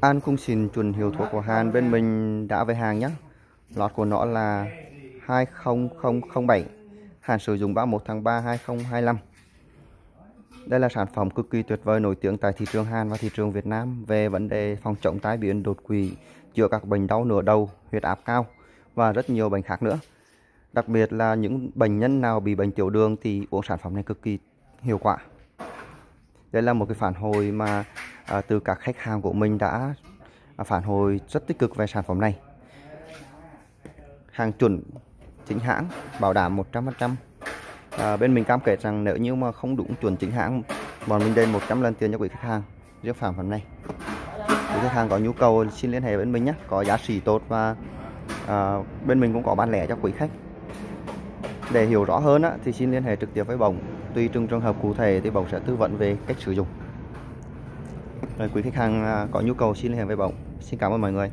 An cũng xin chuẩn hiệu thuốc của Hàn. Bên mình đã về hàng nhé Lọt của nó là 20007 Hàn sử dụng 31 tháng 3 2025 Đây là sản phẩm cực kỳ tuyệt vời nổi tiếng tại thị trường Hàn và thị trường Việt Nam về vấn đề phòng chống tai biến đột quỵ chữa các bệnh đau nửa đầu, huyết áp cao và rất nhiều bệnh khác nữa. Đặc biệt là những bệnh nhân nào bị bệnh tiểu đường thì uống sản phẩm này cực kỳ hiệu quả. Đây là một cái phản hồi mà à, từ các khách hàng của mình đã à, phản hồi rất tích cực về sản phẩm này. Hàng chuẩn chính hãng bảo đảm 100% à, bên mình cam kết rằng nếu như mà không đúng chuẩn chính hãng bọn mình đền 100 lần tiền cho quý khách hàng riêng sản phẩm này. Quý khách hàng có nhu cầu xin liên hệ với bên mình nhé có giá trị tốt và à, bên mình cũng có bán lẻ cho quý khách. Để hiểu rõ hơn á, thì xin liên hệ trực tiếp với bổng tùy từng trường hợp cụ thể thì bổng sẽ tư vấn về cách sử dụng rồi quý khách hàng à, có nhu cầu xin liên hệ với bổng xin cảm ơn mọi người.